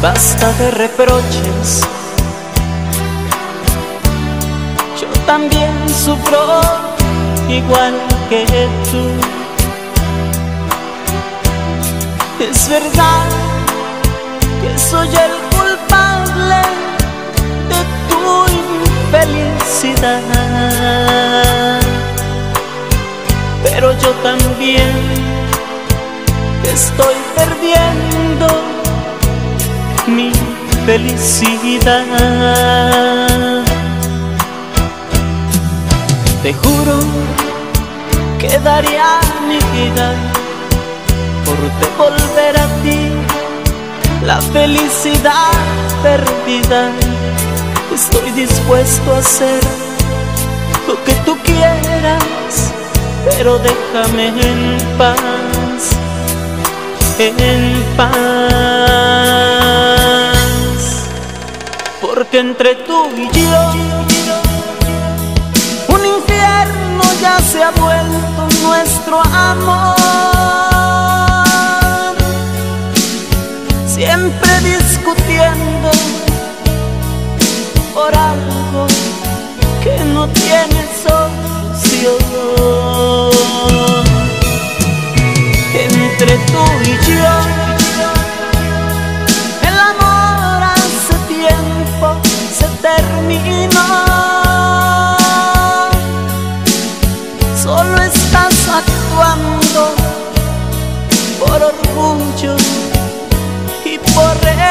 basta de reproches. Yo también sufro igual que tú. Es verdad que soy el culpable de tu infelicidad. Pero yo también estoy perdiendo felicidad. Te juro que daría mi vida por devolver a ti la felicidad perdida. Estoy dispuesto a hacer lo que tú quieras, pero déjame en paz, en paz. Porque entre tú y yo, un infierno ya se ha vuelto nuestro amor. Siempre discutiendo por algo que no tiene solución. Solo estás actuando por orgullo y por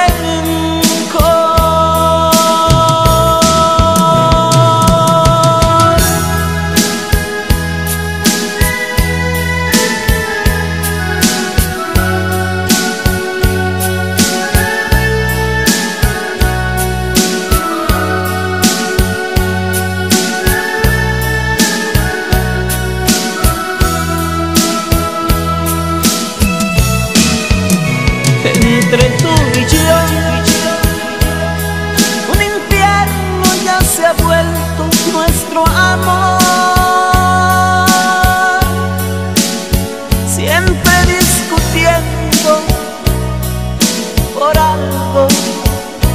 Entre tú y yo, un infierno ya se ha vuelto nuestro amor. Siempre discutiendo por algo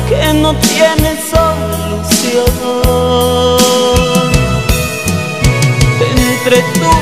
que no tiene solución. Entre tú